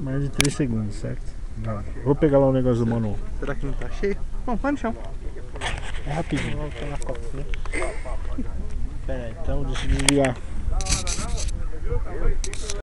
Mais de 3 segundos, certo? Não. Vou pegar lá o negócio do Manu. Será que não tá cheio? Bom, vai no chão. É rapidinho. Vamos tomar coquinha. Pera aí, então deixa eu desligar.